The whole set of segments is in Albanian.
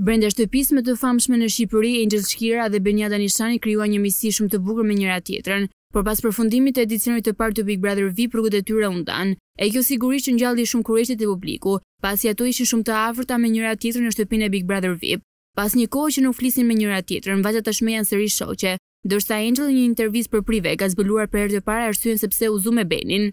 Brenda shtëpisë më të famshme në Shqipëri, Einxhel Shkira dhe Beniada Nishani krijuan një miqësi shumë të bukur me njëra-tjetrën. Por pas përfundimit të edicionit të parë të Big Brother VIP, rrugët e tyre u ndanë. E kjo sigurisht që ngjalli shumë kureshte te publiku, pasi ato ishin shumë të afërta me njëra-tjetrën në shtëpinë e Big Brother VIP. Pas një kohe që nuk flisnin me njëra-tjetrën, vajzat tashmë janë sërish shoqe. Ndërsa Einxhel në një intervistë për Prive ka zbuluar për herë të parë arsyen se pse u zu me Benin.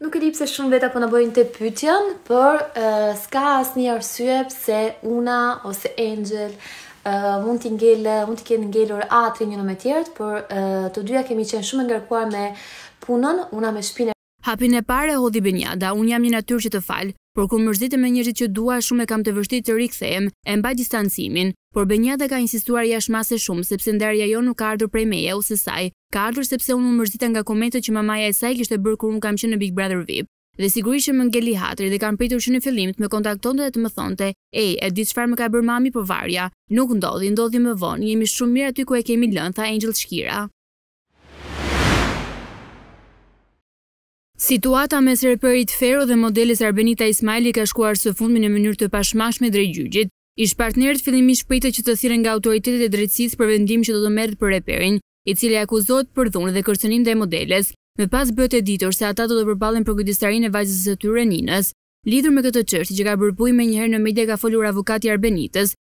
Nuk e di pse shumë veta po na bëjnë këtë pyetjen, por uh, s'ka asnjë arsye pse unë ose Einxhel uh, mund të ngel, mund të kenë ngelur hatri njëra me tjetrën, por uh, të dyja kemi qenë shumë ngarkuar me punën, unë me shpinë Hapin e parë e hodhi Beniada, unë jam një natyrë që të fal, por kur mërzitem me njerëzit që dua shumë e kam të vështirë të rikthehem, e mbaj distancimin. Por Beniada ka insistuar jashtë mase shumë sepse ndarja jonë nuk ka ardhur prej meje ose saj, ka ardhur sepse unë u mërzita nga komentet që mamaja e saj kishte bërë kur unë kam qenë në Big Brother VIP. Dhe sigurisht që më ngeli hatri dhe kam pritur që në fillim të më kontaktonte dhe të më thonte, ej, e di çfarë më ka bërë mami po varja. Nuk ndodhi, ndodhi më vonë, jemi shumë mirë aty ku e kemi lënë, tha Einxhel Shkira. Situata mes reperit Fero dhe modeles Arbenita Ismajli ka shkuar së fundmi në mënyrë të pashmangshme drejt gjyqit. Ish-partnerët fillimisht pritet që të thirren nga autoritetet e drejtësisë për vendim që do të merret për reperin, i cili akuzohet për dhunë dhe kërcënim ndaj modeles. Më pas bëhet e ditur se ata do të përballen për kujdestarinë e vajzës së tyre, Ninës. Lidhur me këtë çështje që ka bërë bujë menjëherë në media ka folur avokati i Arbenitës,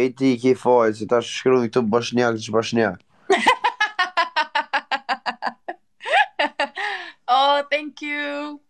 Ej ti i ki fajt, se ta shkru këtu boshnjak që boshnjak. oh, thank you.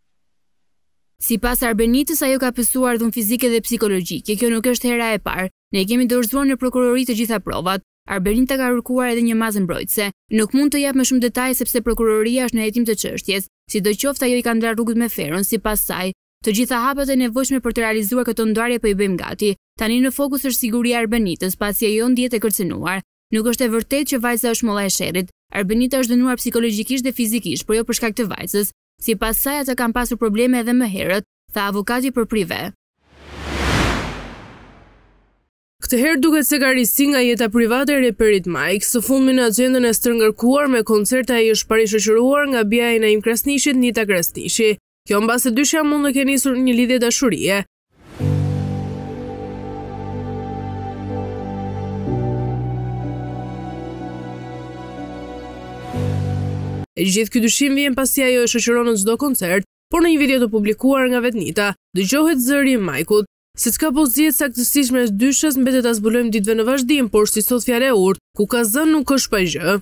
Sipas Arbenitës, ajo ka pësuar dhunë fizike dhe psikologjike, kjo nuk është hera e parë. Ne kemi dorëzuar në prokurori të gjitha provat. Arbenita ka kërkuar edhe një masë mbrojtëse. Nuk mund të jap më shumë detaje sepse prokuroria është në hetim të çështjes. Sidoqoftë ajo i ka ndarë rrugët me Feron, sipas saj. Të gjithë hapat e nevojshme për të realizuar këtë ndarje po i bëjmë gati. Tani në fokus është siguria e Arbenitës, pasi ajo ndihet e kërcënuar. Nuk është e vërtetë që vajza është molla e sherrit. Arbenita është dhunuar psikologjikisht dhe fizikisht, por jo për shkak të vajzës. Sipas saj, ata kanë pasur probleme edhe më herët, tha avokati për Prive. Këtë herë duket se ka risi nga jeta private e reperit Majk. Së fundmi në agjendën e stërngarkuar me koncerte ai është parë i shoqëruar nga bija e Naim Krasniqit, Nita Krasniqi. Kjo mbase dyshja mund të kenë nisur një lidhje dashurie. I gjithë ky dyshim vjen pasi ajo e shoqëron në çdo koncert, por në një video të publikuar nga vetë Nita, dëgjohet zëri i Majkut. Se çka po zgjedh saktësisht mes dyshës, mbetet ta zbulojmë ditëve në vazhdim, por si thotë fjala e urtë, ku ka zë nuk është pa gjë.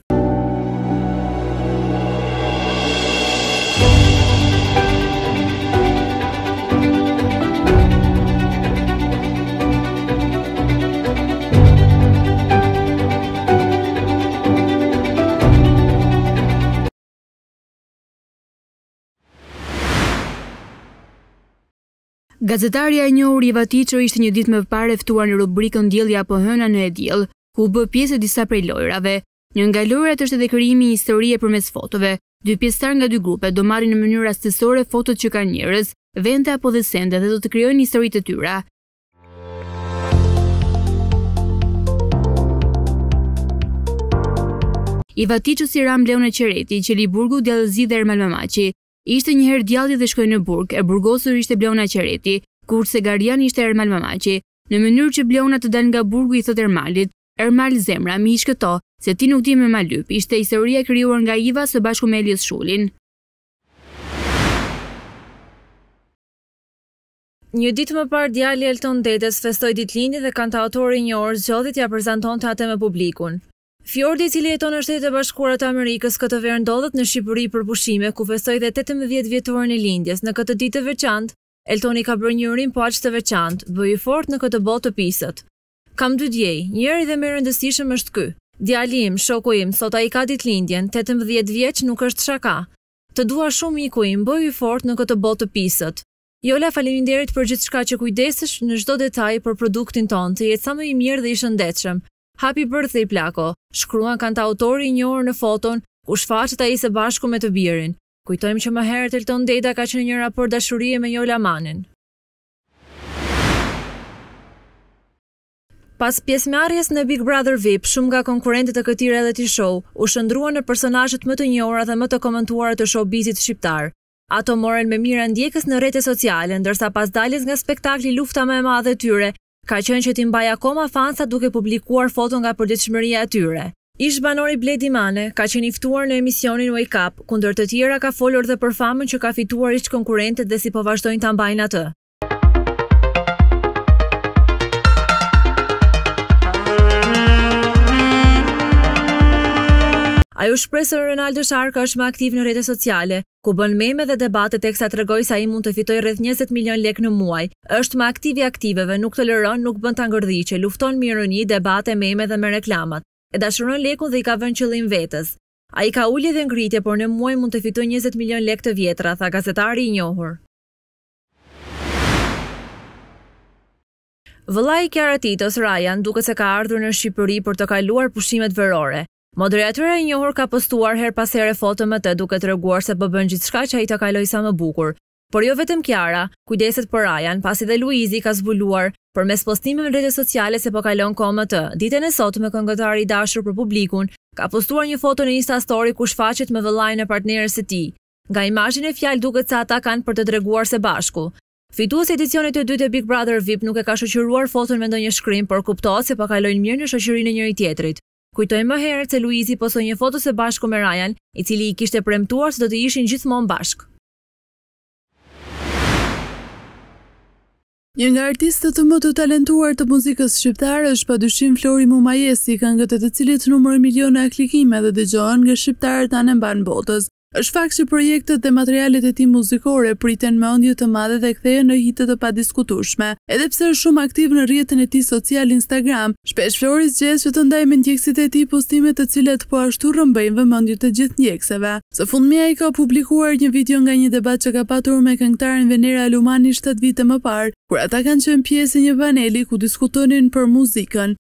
Gazetarja e njohur Iva Tiço ishte një ditë më parë e ftuar në rubrikën Dielli apo Hëna në E Diell, ku u bë pjesë e disa prej lojërave. Një nga lojërat është edhe krijimi i historive përmes fotove. Dy pjesëtarë nga dy grupet do marrin në mënyrë rastësore fotot që kanë njerëz, vende apo dhe sende dhe do të krijojnë historitë e tyra. Iva Tiços i ra Bleona Qereti, qeli burgu, djallëzi dhe Ermal Mamaqi. Ishte një herë djalli dhe shkoi në burg, e burgosur ishte Bleona Qereti, kurse gardian ishte Ermal Mamaqi. Në mënyrë që Bleona të dalë nga burgu i thotë Ermalit, Ermal zemra, m'i hiq këto, se ti nuk di me ma lyp, ishte historia e krijuar nga Iva së bashku me Elios Shulin. Një ditë më parë djali i Elton Dedës festoi ditëlindjen dhe kantautori i njohur zgjodhi t'ia prezantonte atë me publikun. Fjordi i cili jeton në Shtetet e Bashkuara të Amerikës këtë verë ndodhet në Shqipëri për pushime, ku festoi dhe tetëmbëdhjetë vjetorin e lindjes. Në këtë ditë të veçantë, Eltoni ka bërë një urim po aq të veçantë, Bëhu i fortë në këtë botë të pisët. Kam dy diej, njëri dhe më i rëndësishëm është ky. Djali im, shoku im, sot ai ka ditëlindjen, tetëmbëdhjetë vjeç nuk është shaka. Të dua shumë miku im, bëhu i fortë në këtë botë të pisët. Jola faleminderit për gjithçka që kujdesesh në çdo detaj për produktin tonë, të jetë sa më i mirë dhe i shëndetshëm. Happy birthday plako, shkruan kantautori i njohur në foton ku shfaqet ai së bashku me të birin. Kujtojmë që më herët Elton Deda ka qenë në raport dashurie me Jola Manin. Pas pjesëmarrjes në Big Brother VIP, shumë nga konkurrentët e këtij reality show u shndërruan në personazhet më të njohura dhe më të komentuara të showbizit shqiptar. Ato morën me mijëra ndjekës në rrjetet sociale, ndërsa pas daljes nga spektakli lufta më e madhe e tyre, Ka qenë që t'i mbajnë akoma fansat duke publikuar foto nga përditshmëria e tyre. Ish-banori Bledi Mane, ka qenë i ftuar në emisionin Wake Up, ku ndër të tjera ka folur dhe për famën që kanë fituar ish-konkurrentët dhe si po vazhdojnë ta mbajnë atë. Ai u shpreh se Ronaldo Sharka është më aktiv në rrjetet sociale, ku bën meme dhe debate teksa tregoi se ai mund të fitojë rreth njëzet milion lek në muaj, është më aktiv i aktiveve, nuk toleron, nuk bën ta ngërdhiqe, lufton me ironi, debate, meme dhe me reklamat. E dashuron lekun dhe i ka vënë qëllim vetes. Ai ka ulje dhe ngritje, por në muaj mund të fitojë njëzet milion lek të vjetra, tha gazetari i njohur. Vëllai i Kiara Titos, Rayan, duket se ka ardhur në Shqipëri për të kaluar pushimet verore. Moderatorja e njohur ka postuar herë pas here foto me të duke treguar se po bën gjithçka që ai ta kalojë sa më bukur. Por jo vetëm Kiara, kujdeset për Ryan, pasi dhe Luizi ka zbuluar përmes postimeve në rrjete sociale se po kalon kohë me të. Ditën e sotme këngëtari i dashur për publikun ka postuar një foto në Insta Story ku shfaqet me vëllain e partneres së tij. Nga imazhi në fjalë duket se ata kanë për të treguar së bashku. Fituesi i edicionit të dytë të Big Brother VIP nuk e ka shoqëruar foton me ndonjë shkrim, por kuptohet se po kalojnë mirë në shoqërinë e njëri-tjetrit. Kujtojmë më herët se Luizi postoi një foto së bashku me Ryan, i cili i kishte premtuar se do të ishin gjithmonë bashkë. Një nga artistët më të talentuar të muzikës shqiptare është padyshim Flori Mumajesi, këngët e të cilit numërojnë miliona klikime dhe dëgjohen nga shqiptarët anembanë botës. Është fakt që projektet dhe materialet e tij muzikore priten me ëndje të madhe dhe kthehen në hite të padiskutueshme. Edhe pse është shumë aktiv në rrjetin e tij social Instagram, shpesh Flori zgjedh që të ndajë me ndjekësit e tij postime të cilat po ashtu rrëmbejnë vëmendjen e të gjithë ndjekësve. Së fundmi ai ka publikuar një video nga një debat që ka patur me këngëtaren Venera Lumani shtatë vite më parë, kur ata kanë qenë pjesë e një paneli ku diskutonin për muzikën.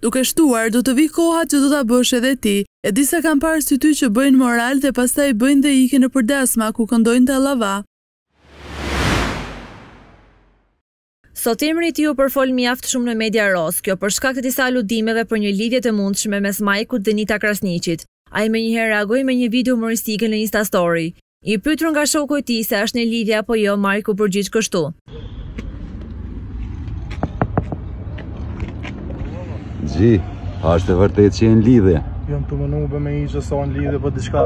Duke shtuar, do të vijë koha që do ta bësh edhe ti. E di sa kam parë si ty që bëjnë moral dhe pastaj bëjnë dhe ikin nëpër dasma ku këndojnë tallava. Sot emri i tij u përfol mjaft shumë në media rozë, kjo për shkak të disa aludimeve për një lidhje të mundshme mes Majkut dhe Nita Krasniqit. Ai menjëherë reagoi me një video humoristike në Instastory. I pyetur nga shoku i tij se a është në lidhje apo jo, Majk u përgjigj kështu. Gji, a është e vërtetë që je në lidhje? Jam tu munu me hi sa në lidhje po diçka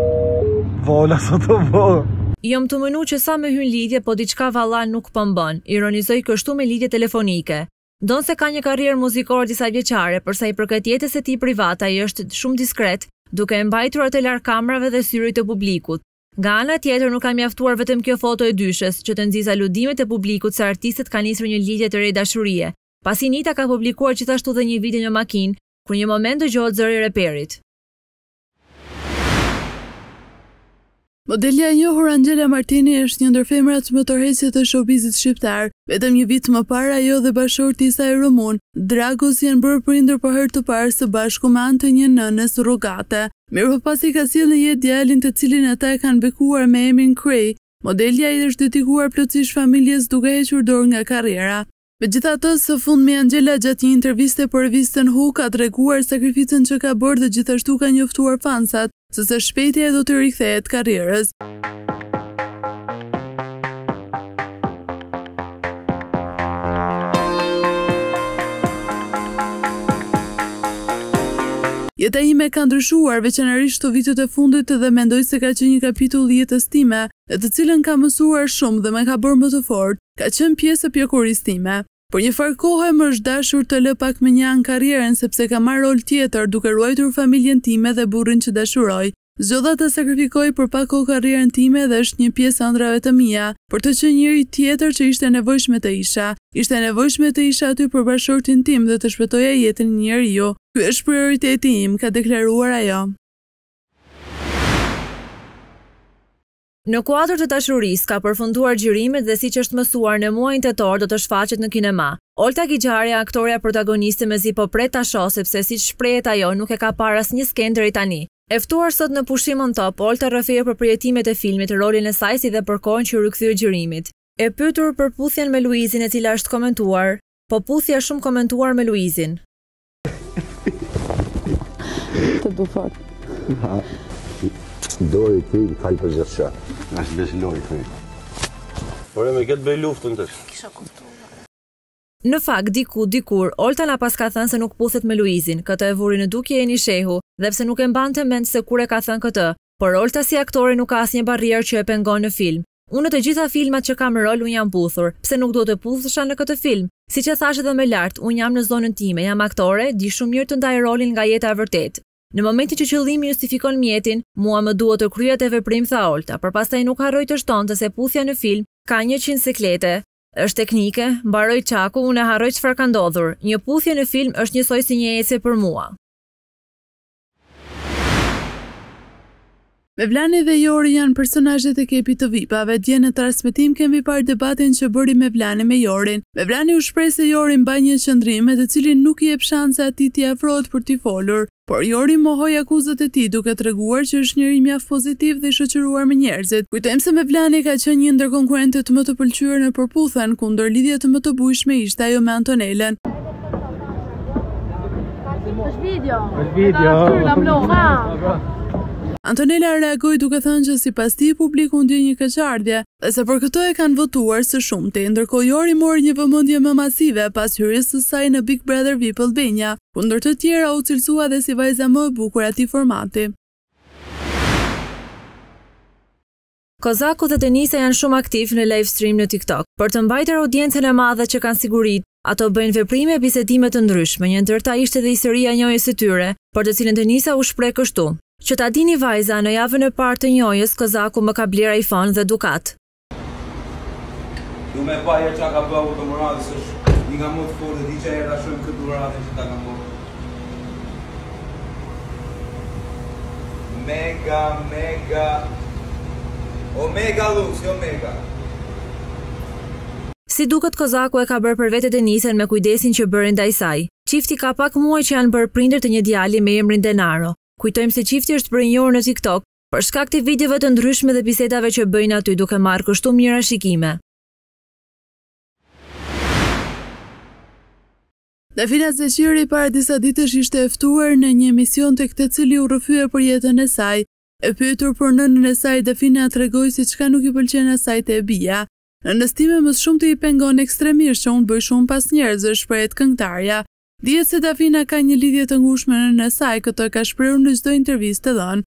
vola sa të vola. Jam tu munu që sa me hy n'lidhje po diçka valla nuk po mban, ironizoi kështu me lidhje telefonike. Ndonëse ka një karrierë muzikore disa vjeçare, përsa i përket jetës së tij private ai është shumë diskret, duke e mbajtur atë larg kamerave dhe syrit të publikut. Nga ana tjetër nuk ka mjaftuar vetëm kjo foto e dyshes, që të nxisë aludimet e publikut se artistët kanë nisur një lidhje të re dashurie, pasi Nita ka publikuar gjithashtu dhe një video në makinë, ku një moment dëgjohet zëri i reperit. Modelja e njohur Angela Martini është një ndër femrat më tërheqëse të showbizit shqiptar. Vetëm një vit më parë ajo dhe bashkëshorti i saj rumun, Dragos janë bërë prindër për herë të parë së bashku me anë të një nëne surrogate. Mirëpo pasi ka sjellë në jetë djalin të cilin ata e kanë bekuar me emrin Krej, modelja i është dedikuar plotësisht familjes duke hequr dorë nga karriera. Megjithatë, së fundmi Angela gjatë një interviste për revistën Who ka treguar sakrificën që ka bërë dhe gjithashtu ka njoftuar fansat se së shpejti ajo do t'i rikthehet karrierës. Jeta ime ka ndryshuar, veçanërisht këto vitet e fundit dhe mendoj se ka qenë një kapitull i jetës time, në të cilën kam mësuar shumë dhe më ka bërë më të fortë. Ka qenë pjesë e pjekurisë time. Për një farë kohe më është dashur të lë pak mënjanë karrierën sepse kam marrë rol tjetër duke ruajtur familjen time dhe burrin që dashuroj. Zgjodha ta sakrifikoj për pak kohë karrierën time dhe është një pjesë e ëndrrave të mia për të qenë njeri tjetër që ishte e nevojshme të isha. Ishte e nevojshme të isha aty për bashkëshortin tim dhe të shpëtoja jetën e një njeriu. Ky është prioriteti im, ka deklaruar ajo. Në kuadër të dashurisë ka përfunduar xhirimet dhe siç është mësuar në muajin tetor do të shfaqet në kinema. Olta Gixhari, aktorja protagoniste mezi po pret ta shohë sepse siç shprehet ajo nuk e ka parë asnjë skenë deri tani. E ftuar sot në Pushim on Top, Olta rrëfeu për përjetimet e filmit, rolin e saj si dhe për kohën që u rikthye xhirimeve. E pyetur për puthjen me Luizin e cila është komentuar, Po puthja shumë komentuar me Luizin. Të du fort. Dori ti, fal për gjithçka. Në shë beshë lori ty. Por e me këtë bëj luftën tash. Kisha kuptu. Në fakt, diku, dikur, Olta na paska thënë se nuk puthet me Luizin, këtë e vuri në dukje Eni Shehu, dhe pse nuk e mbante mend se kur e ka thënë këtë, por Olta si aktore nuk ka asnjë barrierë që e pengon në film, Unë në të gjitha filmat që kam rol unë jam puthur, pse nuk do të puthesha në këtë film? Siç e thashë dhe më lart, unë jam në zonën time, jam aktore, di shumë mirë të ndaj rolin nga jeta e vërtetë. Në momentin që qëllimi justifikon mjetin, mua më duhet të kryej atë veprim, tha Olta, por pastaj nuk harroi të shtonte se puthja në film ka njëqind siklete. Është teknike, mbaroi çak, unë e harroj çfarë ka ndodhur, një puthje në film është njësoj si një ecje për mua. Mevlani dhe Jori janë personazhet e kepit të vipave. Dje në transmetim kemi parë debatin që bëri Mevlani me Jorin. Mevlani u shpreh se Jori mban një qëndrim me të cilin nuk i jep shanse atij t'i afrohet për t'i folur. Por Jori mohoi akuzat e tij duke treguar që është njeri mjaft pozitiv dhe i shoqëruar me njerëzit. Kujtojmë se Mevlani ka qenë një ndër konkurentët më të pëlqyer në Përputhen, ku ndër lidhjet më të bujshme ishte ajo me Antonelën. Është video. Është video. Antonella reagoi duke thënë që sipas tij publiku ndjeu një keqardhje dhe se për këtë e kanë votuar së shumti, ndërkohë Jori mori një vëmendje më masive pas hyrjes së saj në Big Brother VIP Albania, ku ndër të tjera u cilësua dhe si vajza më e bukur e atij formati. Kozaku dhe Denisa janë shumë aktivë në live stream në TikTok. Për të mbajtur audiencën e madhe që kanë sigurisht, ato bëjnë veprime e bisedime të ndryshme, një ndër ta ishte dhe historia e njohjes së tyre, për të cilën Denisa u shpreh kështu. Që ta dini vajza, në javën e parë të njohjes, Kozaku më ka blerë iPhone dhe dukat. Ju me pa herë qa ka bëhu të muradës është një nga më të forë dhe di që herë ta shumë këtë muradën që ta ka mërë. Mega, mega Omega Lux, jo Mega Si duket Kozaku e ka bërë për vete Denisën me kujdesin që bëri ndaj saj. Çifti ka pak muaj që janë bërë prindër të një djali me emrin Denaro. Kujtojmë se çifti është bërë i njohur në TikTok për shkak të videove të ndryshme dhe bisedave që bëjnë aty duke marrë kështu mijëra shikime. Dafina Zeqiri para disa ditësh ishte e ftuar në një emision tek të cili u rrëfye për jetën e saj. E pyetur për nënën e saj, Dafina tregoi si çka nuk i pëlqen asaj te e bija. Nënës time më së shumti i pengon ekstremisht që unë bëj shumë pas njerëzve, shprehet këngëtarja. Dihet se Dafina ka një lidhje të ngushtë me nënën e saj, këtë e ka shprehur në çdo intervistë të dhënë.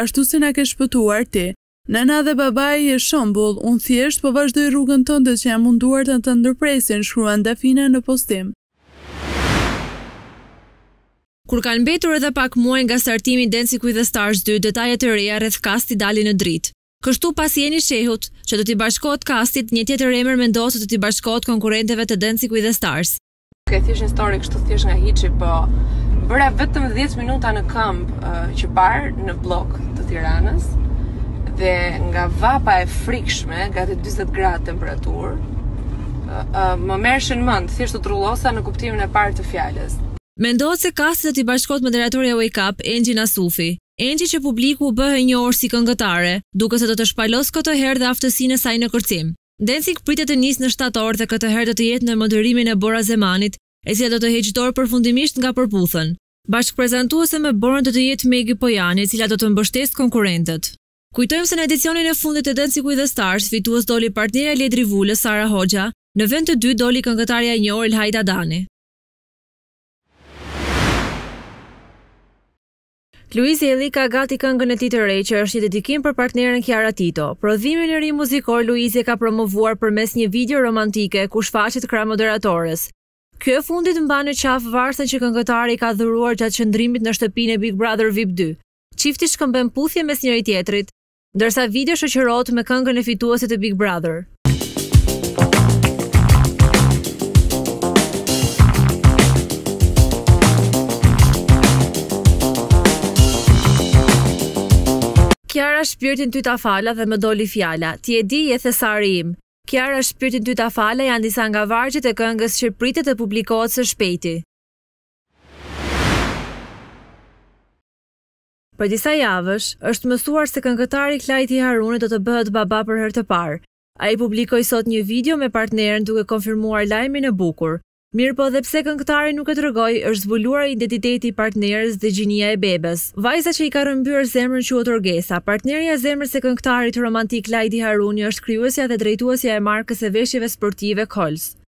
ashtu si na ke shpëtuar ti. Nëna dhe babai je shembull, unë thjesht po vazhdoj rrugën tënde që janë munduar të ta ndërpresin, shkruan Dafina në postim. Kur kanë mbetur edhe pak muaj nga startimi i Dancing with the Stars dy, detaje të reja rreth kastit dalin në dritë. Kështu pas Ilnisa Shehut, që do t'i bashkohet kastit, një tjetër emër mendohet se do t'i bashkohet konkurrenteve të Dancing with the Stars. Kjo është thjesht një story kështu thjesht nga hiçi, po bëra vetëm 10 minuta në këmbë uh, që parë në Bllok të Tiranës dhe nga vapa e frikshme, gati 40 gradë temperaturë, uh, uh, më merreshin mendtë, thjesht u trullosa në kuptimin e parë të fjalës. Mendohet se kastit do t'i bashkohet moderatorja e Wake Up, Enxhi Nasufi. Enxhi që publikut u bë e njohur si këngëtare, duket se do të shpalosë këtë herë dhe aftësinë e saj në kërcim. Dancing pritet të nisë në shtator dhe këtë herë do të jetë në moderimin e Bora Zemanit, e cila do të heqë dorë përfundimisht nga Përputhen. Bashkëprezantuese me Borën do të jetë Megi Pojani, e cila do të mbështesë konkurrentët. Kujtojmë se në edicionin e fundit të Dancing with the Stars, fitues doli partnerja e Ledri Vulës, Sara Hoxha, në vend të dytë doli këngëtarja e njohur Elhaida Dani. Luiz Ejlli ka gati këngën e tij të re që është një dedikim për partneren Kiara Tito. Prodhimin e ri muzikor Luizi e ka promovuar përmes një video romantike ku shfaqet krah moderatores. Kjo e fundit mban në qafë varësen që këngëtari i ka dhuruar gjatë qëndrimit në shtëpinë e Big Brother vip dy. Çifti shkëmben puthje mes njëri-tjetrit. Ndërsa video shoqërohet me këngën e fituesit të Big Brother. Kiara shpirtin ty ta fala dhe më doli fjala. Ti e di je thesari im. Kiara shpirtin ty ta fala janë disa nga vargjet e këngës që pritet të publikohet së shpejti. Prej disa javësh, është mësuar se këngëtari Klajdi Haruni do të bëhet baba për herë të parë. Ai publikoi sot një video me partneren duke konfirmuar lajmin e bukur. Mirëpo edhe pse këngëtari nuk e tregoi, është zbuluar identiteti i partneres dhe gjinia e bebes. Vajza që i ka rrëmbyer zemrën quhet Orgesa. Partnerja e zemrës e këngëtarit romantik Klajdi Haruni është krijuesja dhe drejtuesja e markës së veshjeve sportive Kols.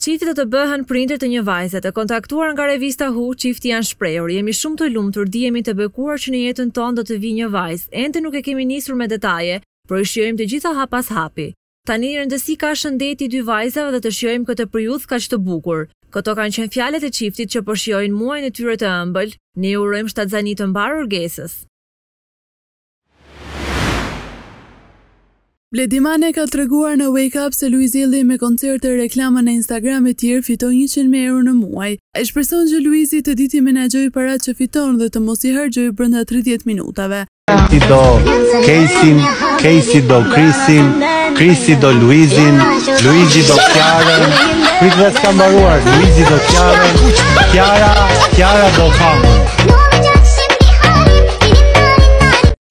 Çifti do të bëhen prindër të një vajze. Të kontaktuar nga revista Who, çifti janë shprehur, Jemi shumë të lumtur, ndihemi të bekuar që në jetën tonë do të vijë një vajzë. Ende nuk e kemi nisur me detaje, por i shijojmë të gjitha hap pas hapi. Tani rëndësi ka shëndeti i dy vajzave dhe të shijojmë këtë periudhë kaq të bukur. Këto kanë qenë fjalët e çiftit që po shijojnë muajin e tyre të ëmbël. Ne i urojmë shtatzani të mbarë Orgesës. Bledi Mane ka treguar në Wake Up se Luiz Ejlli me koncerte, reklama në Instagram e tjerë fiton 100 mijë euro në muaj. Ai shpreson që Luizi të dijë t'i menaxhojë paratë që fiton dhe të mos i harxhojë brenda 30 minutave. Kejsi do Kejsin, Kejsi do Kristin. Kristi do Luizin, Luizi do Kjarën, prit dhe s'ka mbaruar, Luizi do Kiarën, Kiara, Kiara do famën.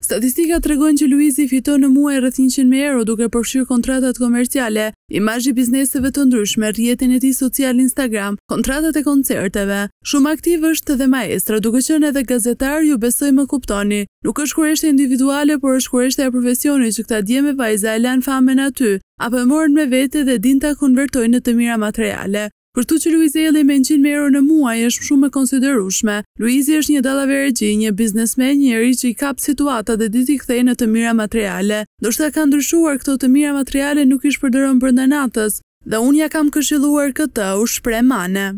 Statistikat tregojnë që Luizi fiton në muaj rreth 100.000 euro duke përfshirë kontratat komerciale, imazhi bizneseve të ndryshme, rrjetin e tij social Instagram, kontratat e koncerteve. Shumë aktiv është edhe maestra, duke qenë edhe gazetar, ju besoj më kuptoni. Nuk është kureshtje individuale, por është kureshtje e profesionit që këta djem e vajza e lanë famën aty, apo e morën me vete dhe dinë ta konvertojnë në të mira materiale. Kështu që Luiz Ejlli me njëqind mijë euro në muaj është shumë e konsiderueshme. Luizi është një dallaverexhi, një biznesmen, një njeri që i kap situatat dhe di t'i kthejë në të mira materiale. Ndoshta ka ndryshuar, këto të mira materiale nuk i shpërdoron brenda natës dhe unë ia kam këshilluar këtë, u shpreh Mane.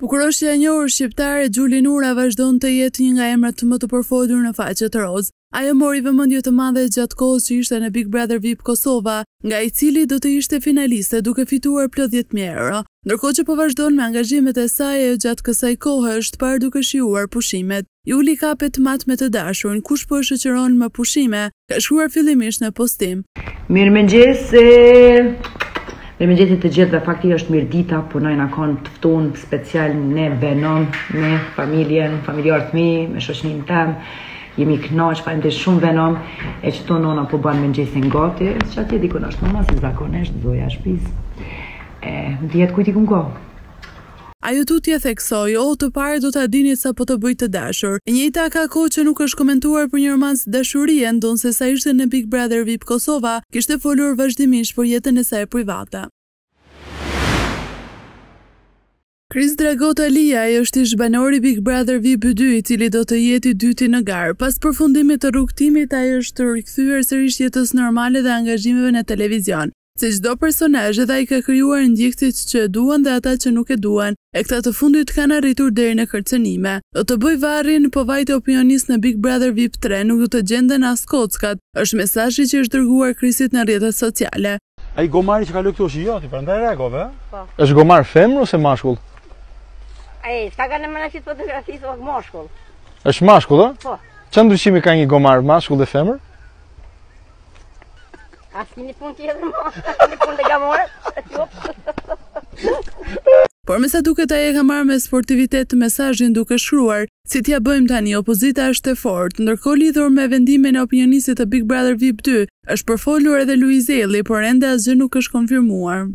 Bukuroshja e njohur shqiptare, Xhuli Nura vazhdon të jetë një nga emrat më të përfolur në faqet rozë. Ajo mori vëmendje të madhe gjatë kohës që ishte në Big Brother VIP Kosova, nga i cili do të ishte finaliste duke fituar plot 10.000 euro. Ndërkohë që po vazhdon me angazhimet e saj, ajo gjatë kësaj kohe është parë duke shijuar pushimet. Xhuli kapet mat me të dashurin, kush po e shoqëron me pushime, ka shkruar fillimisht në postim. Mirëmëngjesi! Mirëmëngjesi të gjithëve. Fakti është Mirdita, po na kanë të ftun special në Venom me familjen, familjarët e mi, me shoqërinë tem. Jemi kënaqë, faleminderit shumë Venom e qe ato nona po ban mëngjesin gati. Atje dikun është mama si zakonisht zoja e shtëpisë. E, dihet kujt i kumko. Ajo tutje theksoi, Oh, të parët do ta dini sapo të bëj të dashur. E njëjta ka kohë që nuk është komentuar për një romancë dashurie, ndonëse sa ishte në Big Brother vip Kosova, kishte folur vazhdimisht për jetën e saj private. Kris Drago Aliaj është ish-banori i Big Brother vip dy, i cili do të jetë i dyti në garë. Pas përfundimit të rrugëtimit, ai është rikthyer sërish jetës normale dhe angazhimeve në televizion. Si çdo personazh edhe ai ka krijuar ndjekësit që e duan dhe ata që nuk e duan, e këta të fundit kanë arritur deri në kërcënime. Do të bëj varrin, po vajte opinionist në Big Brother vip tre nuk do të gjenden as kockat, është mesazhi që i është dërguar Krisit në rrjetet sociale. Ai gomari që kaloi këtu është i joti, prandaj reagove, ë? Po. Është gomar femër ose mashkull? Ai, çka kanë më në fotografi thua mashkull. Është mashkull, ë? Po. Çfarë ndryshimi ka një gomar mashkull dhe femër? A s'ki një pun tjetër mo? Një pun të gomarit? Por me sa duket ai e ka marrë me sportivitet mesazhin duke shkruar, si t'ia bëjmë tani opozita është e fortë, ndërkohë lidhur me vendin e opinionistit të Big Brother VIP 2, është përfolur edhe Luiz Ejlli, por ende asgjë nuk është konfirmuar.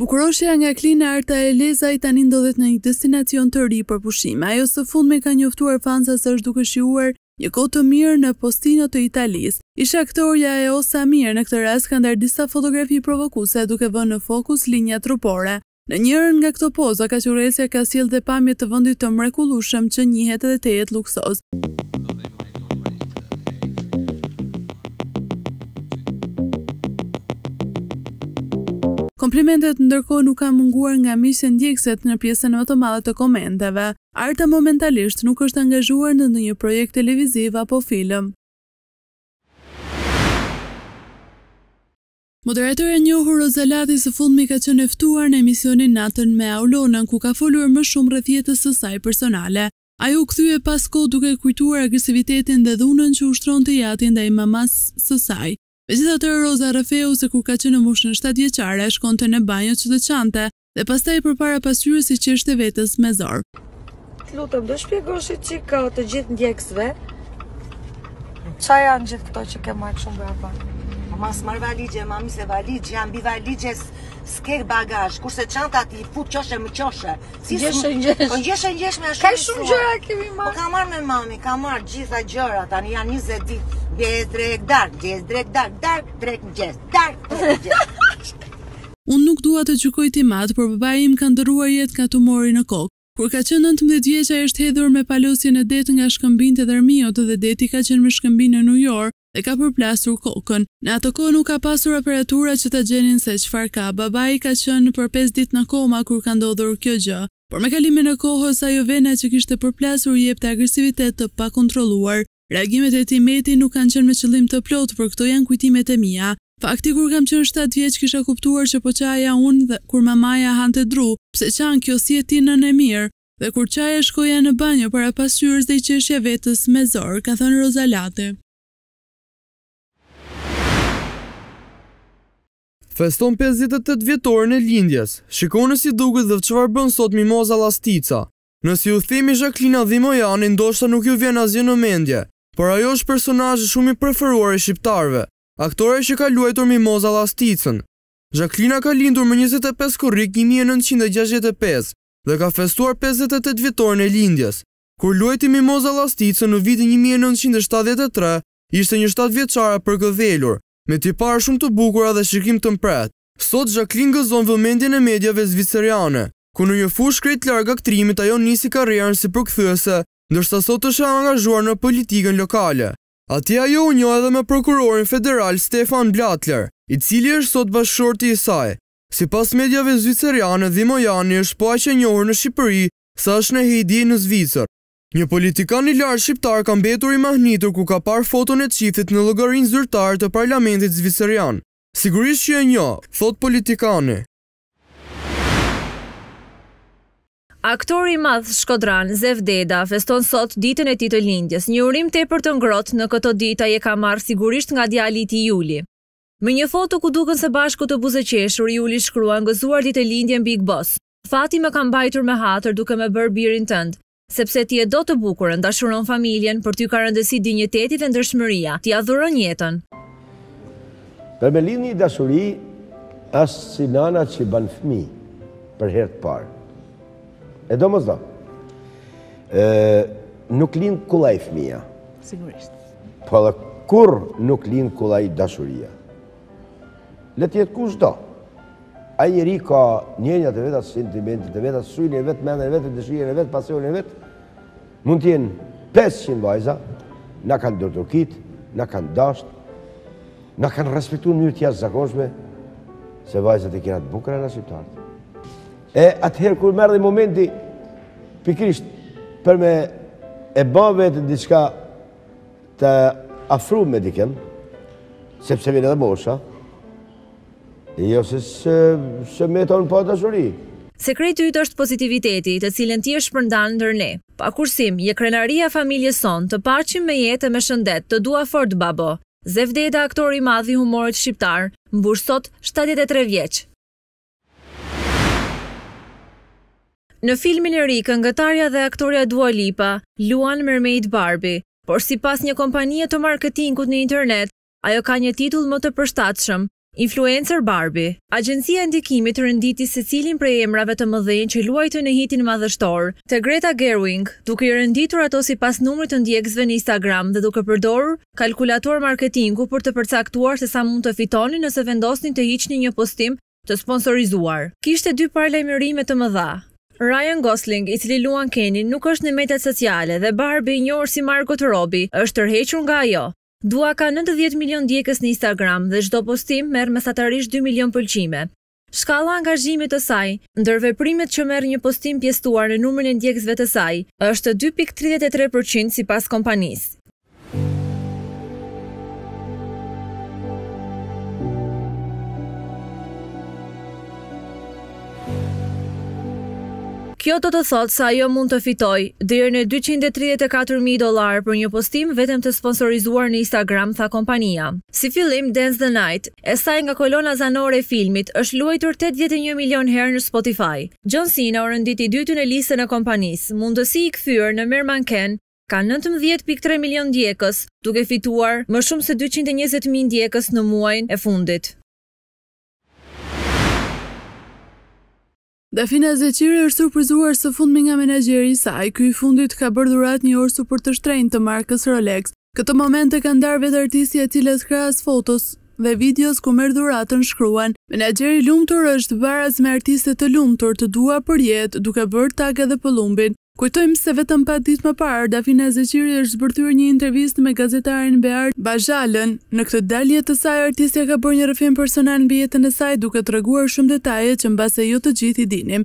Bukuroshja nga Klina Arta Elezaj tani ndodhet në një destinacion të ri për pushime. Ajo së fundmi ka njoftuar fansat se është duke shijuar një kohë të mirë në Postino të Italisë. Ish-aktorja e O sa mirë në këtë rast ka ndarë disa fotografi provokuese duke vënë në fokus linjat trupore. Në njërën nga këto poza, kaçurrelsja ka sjellë dhe pamje të vendit të mrekullueshëm që njihet edhe tejet luksoz. Komplimentet ndërkohë nuk kanë munguar nga miqtë e ndjekësit në pjesën më të madhe të komenteve. Arta momentalisht nuk është angazhuar në ndonjë projekt televiziv apo film. Moderatorja e njohur Roza Lati së fundmi ka qenë e ftuar në emisionin Natën me Aulonën ku ka folur më shumë rreth jetës së saj personale. Ajo u kthye pas kohë duke kujtuar agresivitetin dhe dhunën që ushtronte i ati ndaj mamas së saj. Megjithatë, Roza rrëfeu se kur ka qenë në moshën shtatëvjeçare, shkonte në banjo që të qante dhe pastaj përpara pasqyrës i qeshte vetes me zor. Të lutem, do shpjegosh çik të gjithë ndjekësve ça janë gjithë këto që ke marrë shumë brapa? Po ma s'marr valixhe, mami se valixhe, jam me valixhe s'ke bagazh, kurse çantat i fut qoshe më qoshe, Si ngjesh e ngjesh. Po ngjesh e ngjesh me ashtu. Ka shumë gjëra kemi po marrë. Po kam marrë me mami, kam marrë gjitha gjërat. Tani janë 20 ditë. Mëngjes drekë darkë, mëngjes drekë darkë, darkë drekë mëngjes, darkë drekë mëngjes. Unë nuk dua të gjykoj tim atë, por babai im ka ndërruar jetë nga tumori në kokë. Kur ka qenë 19 vjeç ai është hedhur me palosjen në det nga shkëmbinjtë e Dhërmiut dhe deti ka qenë me shkëmbinj në New York. dhe ka përplasur kokën. Në atë kohë nuk ka pasur aparatura që ta gjenin se çfarë ka. Babai ka qenë për pesë ditë në koma kur ka ndodhur kjo gjë. Por me kalimin e kohës, ajo vena që kishte përplasur i jepte agresivitet të pakontrolluar. Reagimet e tim eti nuk kanë qenë me qëllim të plotë, por këto janë kujtimet e mia. Fakti kur kam qenë shtatë vjeç kisha kuptuar që po qaja unë dhe kur mamaja hante dru, pse qan kjo si je ti nënë e mirë? Dhe kur qaja shkoja në banjo para pasqyrës dhe i qeshja vetes me zor, ka thënë Roza Lati. Feston 58 vjetorin e lindjes, shikoni si duket dhe çfarë bën sot Mimoza Llastica. Nëse ju themi Zhaklina Dhimojani, ndoshta nuk ju vjen asgjë në mendje, por ajo është personazh shumë i preferuar i shqiptarëve, aktoreja që ka luajtur Mimoza Llasticën. Zhaklina ka lindur më 25 korrik 1965 dhe ka festuar pesëdhjetë e tetë vjetorin e lindjes. Kur luajti Mimoza Llasticën në vitin një mijë e nëntëqind e shtatëdhjetë e tre, ishte një shtatë vjeçare e përkëdhelur, me tipare shumë të bukura dhe shikim të mprehtë. Sot Zhaklin gëzon vëmendjen e mediave zviceriane, ku në një fushë krejt larg aktrimit ajo nisi karrierën si përkthyese, ndërsa sot është e angazhuar në politikën lokale. Atje ajo u njoh edhe me prokurorin federal Stefan Blattler, i cili është sot bashkëshorti i saj. Sipas mediave zviceriane, Dhimojani është po aq e njohur në Shqipëri sa është Heidi në Zvicër. Një politikan i lartë shqiptar ka mbetur i mahnitur kur ka parë foton e çiftit në llogarinë zyrtare të parlamentit zvicerian. Sigurisht që e njoh, thotë politikani. Aktori i madh shkodran, Zef Deda, feston sot ditën e tij të lindjes. Një urim tepër të ngrohtë në këto ditë ai e ka marrë sigurisht nga djali i tij Juli. Në një foto ku duken së bashku të buzëqeshur, Juli shkruan gëzuar ditëlindjen Big Boss. Fati më ka mbajtur me hatër duke më bërë birin tënd. Sepse ti e do të bukurën, dashuron familjen, për ty ka rëndësi dinjiteti dhe ndershmëria, ti adhuron jetën. Për me lind një dashuri është si nana që ban fmijë për herë të parë. E do mos do. Nuk lind kollaj fëmija. Sigurisht. Po dhe kurrë nuk lind kollaj dashuria. Le të jetë kushdo. Ai njeri ka ndjenjat e veta, sentimentet e veta, syrin e vet, mendjen e vet, dëshirën e vet, pasionin e vet. Mund të jenë 500 vajza, na kanë durdurkit, na kanë dasht, na kanë respektu në mënyrë të jashtëzakonshme se vajzat i kena të bukura na shqiptarët. E atëherë kur merr dhe momenti pikërisht për me e ba veten diçka të afrume me dikën, sepse vjen edhe mosha. Jo se s'jeton pa dashuri. Sekreti yt është pozitiviteti, të cilin ti e shpërndan ndër ne. Pa kursim, je krenaria e familjes sonë, të paçim me jetë e me shëndet, të dua fort babo. Zef Deda aktori i madh i humorit shqiptar, mbush sot shtatëdhjetë e tre vjeç. Në filmin e ri, këngëtarja dhe aktorja Dua Lipa luan Mermaid Barbie, por sipas një kompanie të marketingut në internet, ajo ka një titull më të përshtatshëm, Influencer Barbie. Agjencia e ndikimit renditi secilin prej emrave të mëdhenj që luajtën në hitin madhështor, të Greta Gerwig, duke i renditur ato sipas numrit të ndjekësve në Instagram dhe duke përdorur Kalkulator marketingu për të përcaktuar se sa mund të fitonin nëse vendosnin të hiqnin një postim të sponsorizuar. Kishte dy paralajmërime të mëdha. Ryan Gosling, i cili luan Kenin, nuk është në mediat sociale dhe Barbie, e njohur si Margot Robbie, është tërhequr nga ajo. Dua ka nëntëdhjetë milionë ndjekës në Instagram dhe çdo postim merr mesatarisht dy milionë pëlqime. Shkalla e angazhimit të saj, ndërveprimet që merr një postim pjesëtuar me numrin e ndjekësve të saj, është dy pikë tridhjetë e tre për qind sipas kompanisë. Kjo do të thotë se ajo mund të fitojë deri në dyqind e tridhjetë e katër mijë dollarë për një postim të vetëm të sponsorizuar në Instagram, tha kompania. Si fillim, Dance the Night, e saj nga kolona zanore e filmit, është luajtur tetëdhjetë e një milionë herë në Spotify. John Cena u rendit i dyti në listën e kompanisë, mundësi i kthyer në Merman Ken ka nëntëmbëdhjetë pikë tre milionë ndjekës, duke fituar më shumë se dyqind e njëzet mijë ndjekës në muajin e fundit. Dafina Zeqiri është surprizuar së fundmi nga menaxheri i saj, ky i fundit ka bërë dhuratë një orë super të shtrenjtë të markës Rolex. Këtë moment e ka ndarë vetë artistja e cila krahas fotos dhe videos ku merr dhuratën shkruan, Menaxheri i lumtur është baraz me artiste të lumtur, të dua për jetë, duke bërë tag edhe Pëllumbin. Kujtojmë se vetëm pak ditë më parë, Dafina Zeqiri është zbërthyer një intervistë me gazetarin Beart Bazhalën. Në këtë dalje të saj, artistja ka bërë një rrëfim personal mbi jetën e saj, duke treguar shumë detaje që mbase jo të gjithë i dinim.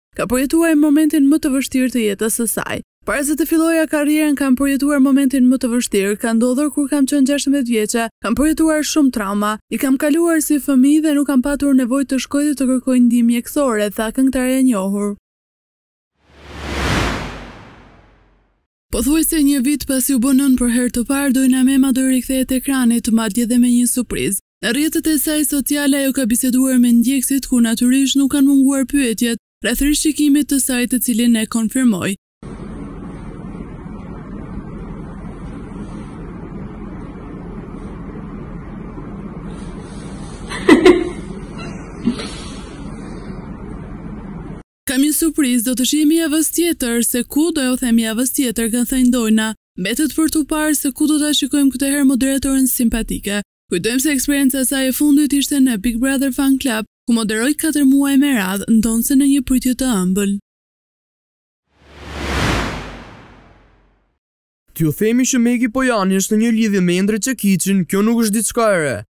Ka përjetuar momentin më të vështirë të jetës së saj. Para se të filloja karrierën kam përjetuar momentin më të vështirë, ka ndodhur kur kam qenë gjashtëmbëdhjetë vjeçe, kam përjetuar shumë trauma. I kam kaluar si fëmijë dhe nuk kam patur nevojë të shkoj dhe të kërkoj ndihmë mjekësore, tha këngëtarja e njohur. Pothuajse një vit pasi u bë nënë për herë të parë, Dojna Mema do i rikthehet ekranit, madje dhe me një suprizë. Në rrjetet e saj sociale ajo ka biseduar me ndjekësit ku natyrisht nuk kanë munguar pyetjet rreth rishikimit të saj të cilin e konfirmoi. Kam një surprizë, do të shihemi javës tjetër, se ku, do ju them javës tjetër, ka thënë Dojna. Mbetet për t'u parë se ku do ta shikojmë këtë herë moderatoren simpatike. Kujtojmë se eksperienca e saj e fundit ishte në Big Brother Fan Club, ku moderoi katër muaj me radhë, ndonëse në një pritje të ëmbël. T'ju themi që Megi Pojani është në një lidhje me Endri Çekiçin, kjo nuk është diçka e re.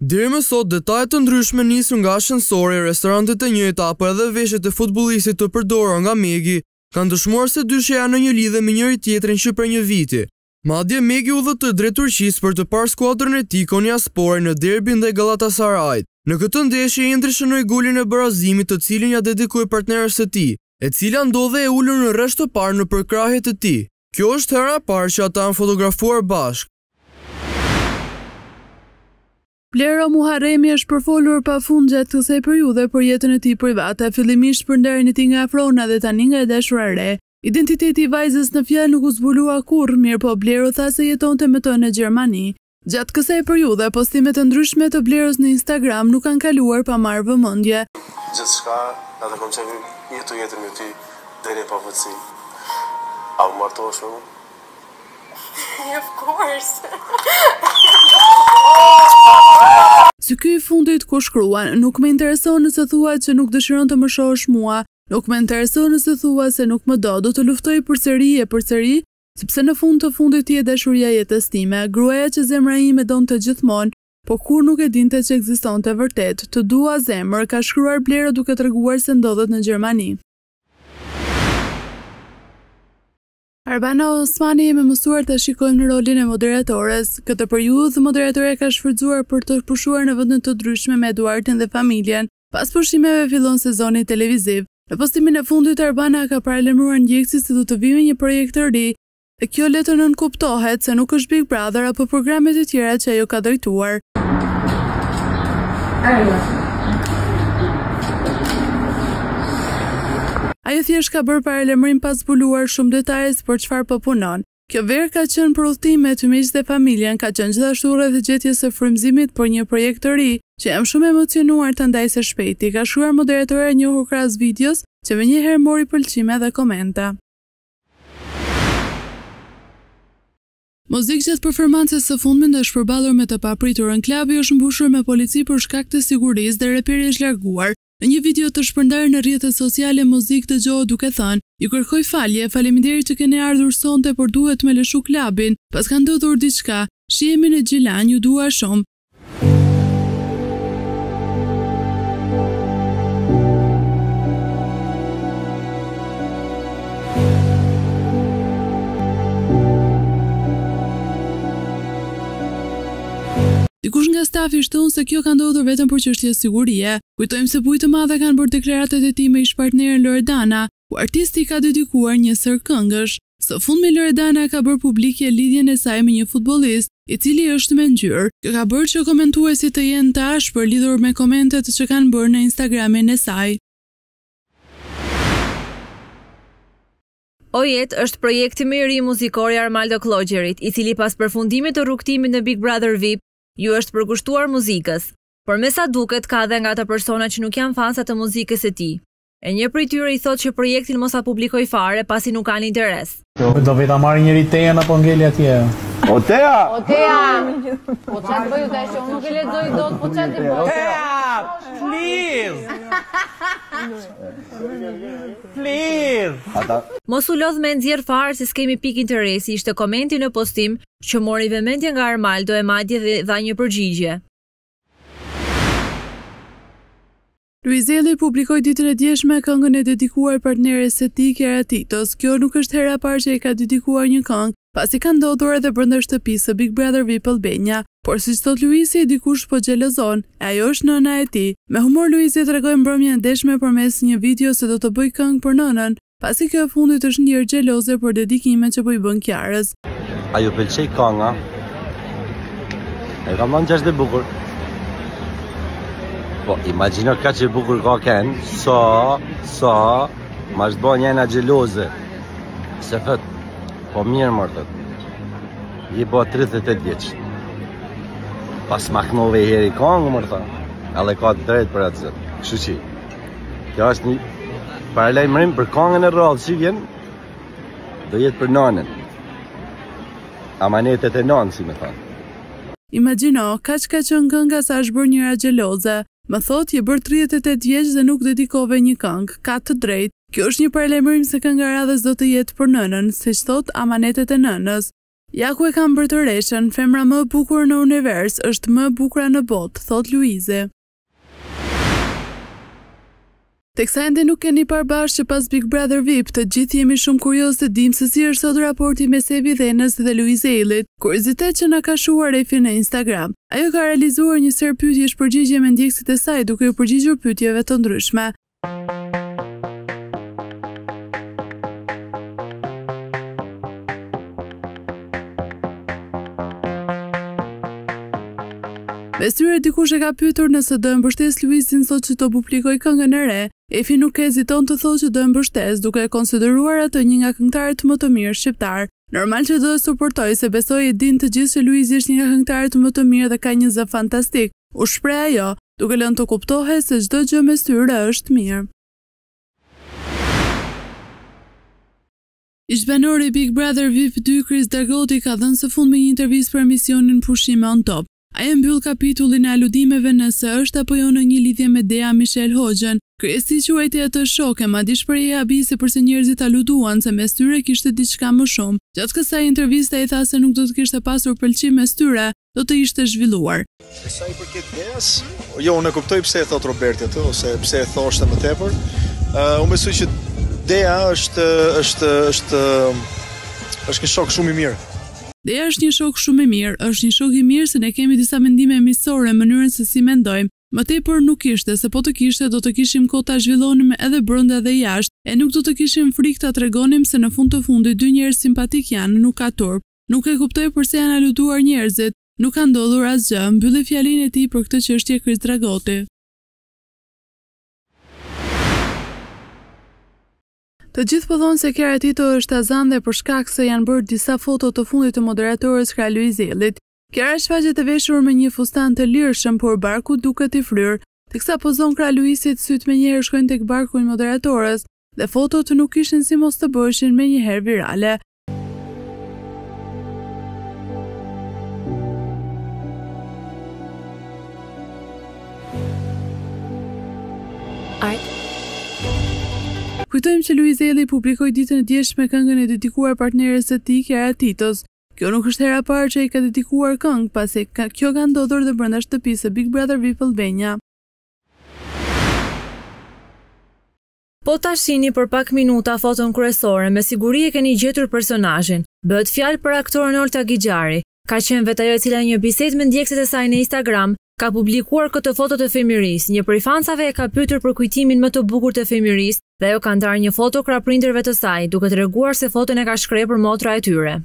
Deri më sot, detaje të ndryshme nisur nga ashensori, restorantet e njëjta apo edhe veshjet e futbollistit të përdorura nga Megi, kanë dëshmuar se dyshja janë në një lidhje me njëri-tjetrin që prej një viti. Madje, Megi udhëtoi drejt Turqisë për të parë skuadrën e tij, Konyaspor-in, në derbin ndaj Gallatasarajit. Në këtë ndeshje, Endri shënoi golin e barazimit, të cilin ia dedikoi partneres së tij, e cila ndodhej e ulur në rresht të parë në përkrahje të tij. Kjo është hera e parë që ata janë fotografuar bashkë. Blero Muharremi është përfolur pafund gjatë kësaj periudhe për jetën e tij private, fillimisht për ndarjen e tij nga Afrona dhe tani nga e dashura e re. Identiteti i vajzës në fjalë nuk u zbulua kurrë, mirëpo Blero tha se jetonte me të në Gjermani. Gjatë kësaj periudhe, postime të ndryshme të Bleros në Instagram nuk kanë kaluar pa marrë vëmendje. Gjithçka na dy kemi qenë, një të jetën me ty deri në pafundësi a u martohesh me mu? Of course! Si ky i fundit ku shkruan, nuk më intereson nëse thua që nuk dëshiron të më shohësh mua, nuk më intereson nëse thua se nuk më do, do të luftoj përsëri e përsëri Sepse në fund të fundit ti je dashuria e jetës time, gruaja që zemra ime donte gjithmonë, por kurrë nuk e dinte që ekzistonte vërtet. Të dua, zemër, ka shkruar Blero duke treguar se ndodhet në Gjermani. Arbana Osmani jemi mësuar ta shikojmë në rolin e moderatores. Këtë periudhë, moderatorja ka shfrytëzuar për të pushuar në vende të ndryshme me Eduartin dhe familjen. Pas pushimeve fillon sezoni televiziv. Në postimin e fundit Arbana ka paralajmëruar ndjekësit se do të vijë me një projekt të ri dhe kjo lë të nënkuptohet se nuk është Big Brother apo programet e tjera që ajo ka drejtuar. Ajo thjesht ka bërë paralajmërim pa zbuluar shumë detaje se për çfarë po punon. Kjo verë ka qenë për udhëtim me miq dhe familjen, ka qenë gjithashtu rreth gjetjes së frymëzimit për një projekt të ri, që jam shumë e emocionuar të ndaj së shpejti, ka shkruar moderatorja e njohur krahas videos, që menjëherë mori pëlqime dhe komente. Mozzik gjatë performancës së fundmit është përballur me të papriturën, klabi është mbushur me polici për shkak të sigurisë dhe reperi është larguar. Në një video të shpërndarë në rrjetet sociale Mozzik dëgjohet duke thënë, Ju kërkoj falje, faleminderit që keni ardhur sonte, por duhet me lëshu klabin, paska ndodhur diçka. Shihemi në Gjilan, ju dua shumë. Dikush nga stafi shton se kjo ka ndodhur vetëm për çështje sigurie. Kujtojmë se bujë të madhe kanë bërë deklaratat e tij me ish-partneren Loredana, ku artisti i ka dedikuar një sërë këngësh. Së fundmi Loredana e ka bërë publike lidhjen e saj me një futbollist, i cili është me ngjyrë. Kjo ka bërë që komentuesit të jenë të ashpër lidhur me komentet që kanë bërë në Instagramin e saj. O jetë është projekti më i ri muzikor i Armaldo Kllogjerit, i cili pas përfundimit të rrugëtimit në Big Brother VIP, iu është përkushtuar muzikës. Por me sa duket ka dhe nga ata persona që nuk janë fansa të muzikës së tij. E një prej tyre i thotë që projektin mos ta publikojë fare pasi nuk kanë interes. Do vejë ta marrë njëri Tean apo ngeli atje. O Tea! O Tea! Po çfarë të bëj ta shoh? Unë nuk e lexoj dot, po çfarë të bëj? Tea, please. Please! Mos u lodh me e nxjerr fare se s'kemi pikë interesi ishte komenti në postim që mori vëmendje nga Armaldo e madje dhe dha një përgjigje. Luiz Ejlli publikoi ditën e djeshme këngën e dedikuar partneres së tij, Kiara Titos. Kjo nuk është hera e parë që i ka dedikuar një këngë. pasi ka ndodhur edhe brenda shtëpisë së Big Brother vip Albania. Por siç thotë Luizi, dikush po xhelozon, e ajo është nëna e tij. Me humor Luizi e tregoi mbrëmjen e deshme përmes një video se do të bëjë këngë për nënën, pasi kjo e fundit është ndjerë xheloze për dedikimet që po i bën Kiarës. A ju pëlqej kënga? Ka qenë jashtëzakonisht e bukur. Po, imagjino kaq e bukur ka ken, sa, sa, m'është bo njena xheloze. Se thotë. Po mirë mor thotë je bo 38 vjeç Pse s'ma knove një herë kongë mor thotë Edhe ka të drejtë për atë zot Kështu që Kjo është një paralajmërim për kongën e radhës që vjen Do jetë për nanën Amanetet e nanës si me thonë Imagjino, kaq ka qenë kënga sa është bërë njëra xheloze Më thotë, je bërë 38 vjeç dhe nuk dedikove një këngë Ka të drejtë Kjo është një paralajmërim se kënga e radhës do të jetë për nënën, siç thotë Amanetet e nënës. Ja ku e kam mbretëreshën, femra më e bukur në univers, është më e bukura në botë, thotë Luizi. Teksa ende nuk i kemi parë bashkë që pas Big Brother VIP, të gjithë jemi shumë kuriozë të dimë se si është sot raporti mes Efi Dhedhes dhe Luiz Ejllit. Kuriozitet që na ka shuar Efi në Instagram. Ajo ka realizuar një sërë pyetjesh përgjigje me ndjekësit e saj duke iu përgjigjur pyetjeve të ndryshme. Mes tyre dikush e ka pyetur nëse do e mbështesë Luizin sot që të publikojë këngën e re. Efi nuk heziton të thotë që do e mbështesë duke e konsideruar atë një nga këngëtarët më të mirë shqiptarë. Normal që do e suportoj se besoj e dinë të gjithë se Luizi është një nga këngëtarët më të mirë dhe ka një zë fantastik. u shpreh ajo, duke lënë të kuptohet se çdo gjë mes tyre është mirë. Ish-banori i Big Brother vip dy Kristi Lamaj ka dhënë së fundmi një intervistë për emisionin Pushime on Top. Ai e mbyll kapitullin e aludimeve nëse është apo jo në një lidhje me Dea Mishel Hoxhën. Kristi e quajti atë shoke, madje shprehi habi se përse njerëzit aluduan se mes tyre kishte diçka më shumë. Gjatë kësaj interviste ai tha se nëse do të kishte pasur pëlqim mes tyre, do të ishte zhvilluar. Sa i përket Deas, jo unë e kuptoj pse e thotë Roberti atë ose pse e thoshte më tepër. Uh, unë besoj që Dea është është është është një shok shumë i mirë. Dea është një shok shumë i mirë, është një shok i mirë se ne kemi disa mendime miqësore në mënyrën se si mendojmë. Më tepër nuk kishte, se po të kishte do të kishim kohë ta zhvillonim edhe brenda dhe jashtë, e nuk do të kishim frikë ta tregonim se në fund të fundit dy njerëz simpatikë janë, nuk ka turp. Nuk e kuptoj përse janë aluduar njerëzit. Nuk ka ndodhur asgjë, mbylli fjalinë e tij për këtë çështje Kris Dragoti. Të gjithë po thonë se Kjara Tito është shtatzënë dhe për shkak janë bërë disa foto të fundit të moderatores krah Luiz Ejllit. Kjara shfaqet e veshur me një fustan të lirshëm, por barku duket i fryrë. Teksa pozon krah Luizit, sytë menjëherë shkojnë tek barku i moderatores dhe fotot nuk kishin si mos të bëheshin menjëherë virale. Kujtojmë që Luiz Ejlli publikoi ditën e djeshme këngën e dedikuar partneres së tij, Kiara Titos. Kjo nuk është hera e parë që i ka dedikuar këngë, pasi kjo ka ndodhur dhe brenda shtëpisë së Big Brother VIP Albania. Po ta shihni për pak minuta foton kryesore me siguri e keni gjetur personazhin. Bëhet fjalë për aktoren Olta Gixhari. Ka qenë vetë ajo e cila në një bisedë me ndjekësit e saj në Instagram ka publikuar këtë foto të fëmijërisë, një prej fansave e ka pyetur për kujtimin më të bukur të fëmijërisë dhe ajo ka ndarë një foto krah prindërve të saj, duke treguar se foton e ka shkrepur motra e tyre.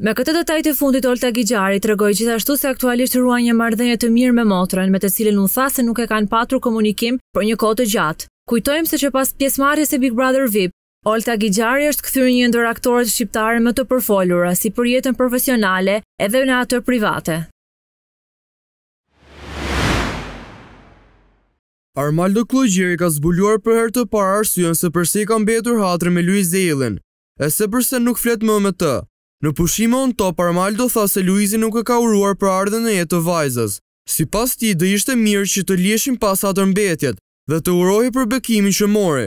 Me këtë detaj të fundit Olta Gixhari tregoi gjithashtu se aktualisht ruan një marrëdhënie të mirë me motrën, me të cilën u tha se nuk e kanë patur komunikim për një kohë të gjatë. Kujtojmë se që pas pjesëmarrjes te Big Brother vip, Olta Gixhari është kthyer një ndër aktoret shqiptare më të përfolura si për jetën profesionale edhe në atë private. Armaldo Kllogjeri ka zbuluar për herë të parë arsyen se përse i ka mbetur hatri me Luiz Ejllin e se përse nuk flet më me të. Në pushime on top, Armaldo tha se Luizi nuk e ka uruar për ardhjen në jetë të vajzës. Sipas tij, do ishte mirë që të liheshin pas hatërmbetjet dhe të urohej për bekimin që mori.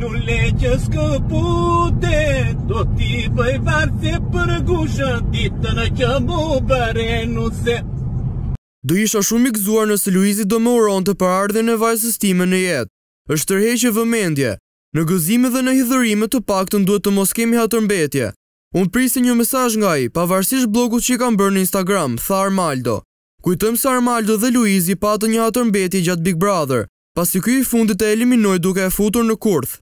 Lule që s'këputet Do t'i bëj varëse për gushë Ditën që m'u bëre nuse Do isha shumë i gëzuar nëse Luizi do më uronte për ardhjen e vajzës time në jetë. Është tërheqje vëmendje. Në gëzime dhe në hidhërime të paktën duhet të mos kemi hatërmbetje. Unë prisja një mesazh nga ai, pavarësisht bllokut që i kam bërë në Instagram, tha Armaldo. Kujtojmë se Armaldo dhe Luizi patën një hatërmbetje gjatë Big Brother, pasi ky i fundit e eliminoi duke e futur në kurth.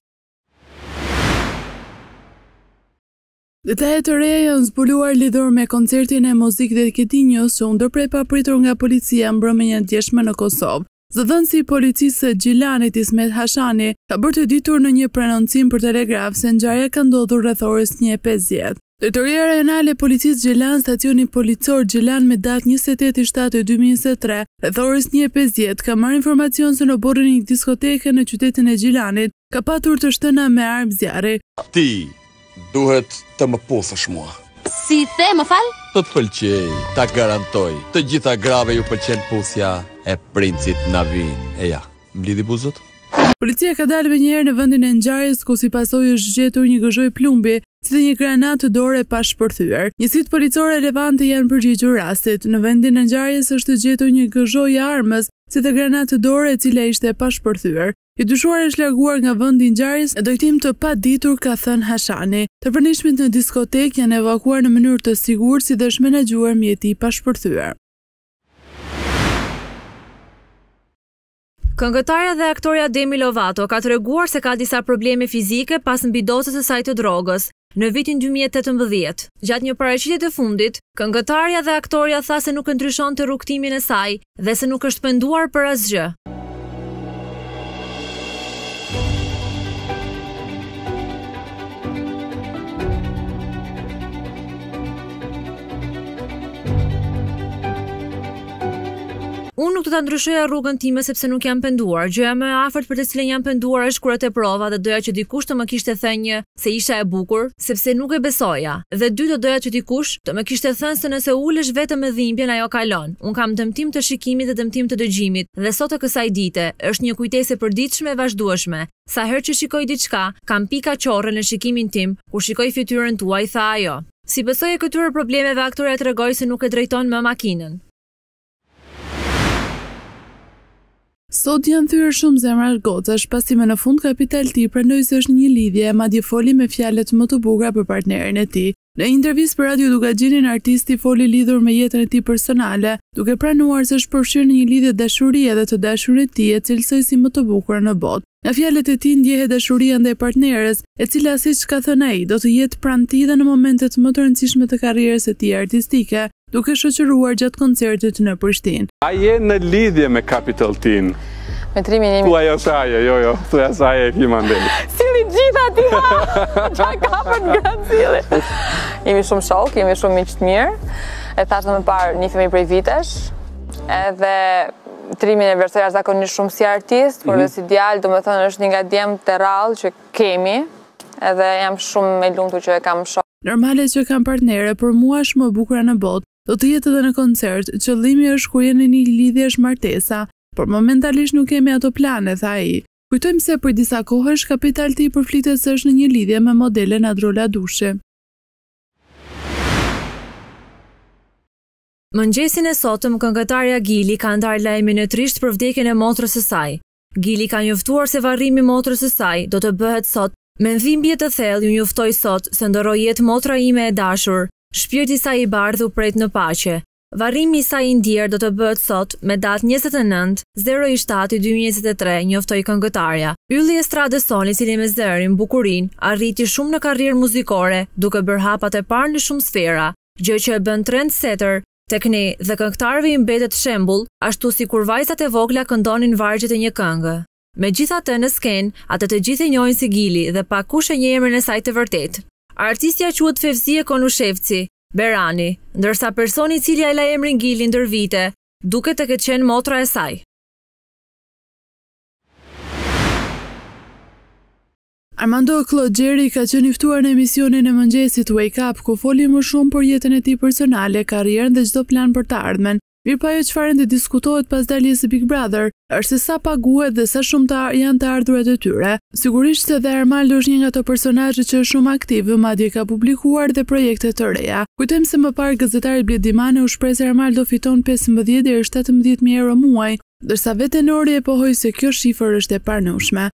Detaje të reja janë zbuluar lidhur me koncertin e Mozzik dhe Getinjos që u ndërpre papritur nga policia mbrëmjen e djeshme në Kosovë. Zëdhënësi i policisë së Gjilanit, Ismet Hashani, ka bërë të ditur në një prononcim për Telegrafi se ngjarja ka ndodhur rreth orës një e pesëdhjetë. Drejtoria Rajonale e Policisë Gjilan, Stacioni Policor Gjilan me datë njëzet e tetë i shtatë dy mijë e njëzet e tre, rreth orës një e pesëdhjetë, ka marrë informacion se në oborrin e një diskoteke në qytetin e Gjilanit, ka patur të shtëna me armë zjarri. Ti duhet të më puthësh mua. Si the, më fal? Do të pëlqej, ta garantoj. Të gjitha grave ju pëlqen puthja e princit Navin. Eja, mblidhi buzët. Policia ka dalë menjëherë në vendin e ngjarjes, ku si pasojë është gjetur një gëzhojë plumbi, dhe një granatë dore e pa shpërthyer. Njësitë policore relevante janë përgjigjur rastit. Në vendin e ngjarjes është gjetur një gëzhojë e armës, si dhe granatë dore e cila ishte pa shpërthyer. I dyshuari është larguar nga vendi i ngjarjes në drejtim të paditur, ka thënë Hashani. Të pranishmit në diskotekë janë evakuuar në mënyrë të sigurt si dhe është menaxhuar mjeti i pashpërthyer. Këngëtarja dhe aktorja Demi Lovato ka treguar se ka disa probleme fizike pas mbidozës së saj të drogës në vitin dy mijë e tetëmbëdhjetë. Gjatë një paraqitjeje të fundit, këngëtarja dhe aktorja tha se nuk e ndryshonte rrugëtimin e saj dhe se nuk është penduar për asgjë. Unë nuk do ta ndryshoja rrugën time sepse nuk jam penduar. Gjëja më e afërt për të cilën jam penduar është kur e teprova dhe doja që dikush të më kishte thënë një, se isha e bukur, sepse nuk e besoja. Dhe dy, do doja që dikush të më kishte thënë se nëse ulesh vetëm me dhimbjen ajo kalon. Unë kam dëmtim të shikimit dhe dëmtim të dëgjimit dhe sot e kësaj dite, është një kujtesë e përditshme e vazhdueshme. Sa herë që shikoj diçka, kam pika qorre në shikimin tim, kur shikoj fytyrën tuaj, tha ajo. Si pasojë e këtyre problemeve aktorja tregoi se nuk e drejton më makinën. Sot janë thyer shumë zemra gocash, pasi më në fund Capital T pranoi se është në një lidhje e madje foli me fjalët më të bukura për partnerin e tij. Në një intervistë për Radio Dukagjinin, artisti foli lidhur me jetën e tij personale, duke pranuar se është përfshirë në një lidhje dashurie dhe të dashurën e tij e cilësoi si më të bukurën në botë. Nga fjalët e tij ndjehet dashuria ndaj partneres, e cila siç ka thënë ai, do të jetë pranë tij dhe në momentet më të rëndësishme të karrierës së tij artistike, duke e shoqëruar gjatë koncertit në Prishtinë. A je në lidhje me Capital T-në? Me trimin jemi... Thuaj asaj, jo, jo, thuaj asaj e ki mandej. Sili gjitha ti ma, qa ka për në grënë sili. Jemi shumë shok, jemi shumë miq të mirë, e thashë dhe më parë njihemi prej vitesh, edhe Trimin e vlerësoj jashtëzakonisht shumë si artist, por dhe si djalë, do me thënë është një nga djemtë e rrallë që kemi, edhe jam shumë e lumtur që e kam shok. Normale që kam partnere, për mua është më bukura në botë, do të jetë edhe në koncert, qëllimi është kur je në një lidhje është martesa, por momentalisht nuk kemi ato plane, tha ai. Kujtojmë se për disa kohësh Capital T përflitet se është në një lidhje me modelen Adrola Dushi. Mëngjesin e sotëm këngëtarja Gili ka ndarë lajmin e trishtë për vdekjen e motrës së saj. Gili ka njoftuar se varrimi i motrës së saj do të bëhet sot, Me dhimbje të thellë ju njoftoj sot se ndërroi jetë motra ime e dashur, shpirti i saj i bardhë u prehtë në paqe. Varrimi i së ndjerës do të bëhet sot, me datë njëzet e nëntë, zero i shtati dy mijë e njëzet e tre, njoftoi këngëtarja. Ylli i estradës sonë i cili me zërin, bukurinë, arriti shumë në karrierë muzikore, duke bërë hapat e parë në shumë sfera, gjë që e bën trendsetter tek ne dhe këngëtarëve i mbetet shembull, ashtu sikur vajzat e vogla këndonin vargjet e një kënge. Megjithatë, në skenë, atë të gjithë e njohin si Gili dhe pak kush e njeh emrin e saj të vërtetë. Artistja quhet Fevzije Konushevci, Berani, ndërsa personi i cili ia la emrin Gili ndër vite, duket të ketë qenë motra e saj. Armaldo Kllogjeri ka qenë i ftuar në emisionin e mëngjesit Wake Up, ku foli më shumë për jetën e tij personale, karrierën dhe çdo plan për të ardhmen. Mirëpo ajo çfarë ende diskutohet pas daljes së Big Brother është se sa paguhet dhe sa shumë janë të ardhurat e tyre. Sigurisht se dhe Armaldo është një nga ato personazhe që është shumë aktiv, madje ka publikuar dhe projekte të reja. Kujtojmë se më parë gazetari Bledi Mane u shpreh se Armaldo fiton 15 deri 17 mijë euro në muaj, ndërsa vetë Tenori e pohoi se kjo shifër është e pranueshme.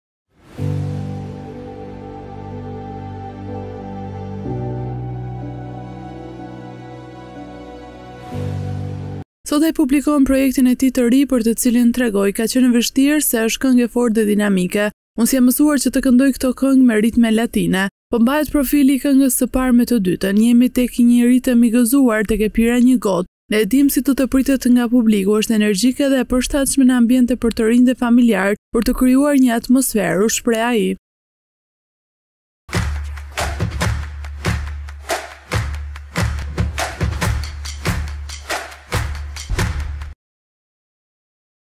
Sot e publikon projektin e tij të ri për të cilin tregoi ka qenë e vështirë se është këngë e fortë dhe dinamike. Unë s'jam mësuar që të këndoj këto këngë me ritme latine. Po mbahet profili i këngës së parë me të dytën, jemi tek një ritëm i gëzuar, tek e pira një gotë. Nuk e dimë si do të pritet nga publiku, është energjike dhe e përshtatshme në ambiente për të rinjtë dhe familjarët, për të krijuar një atmosferë, u shpreh ai.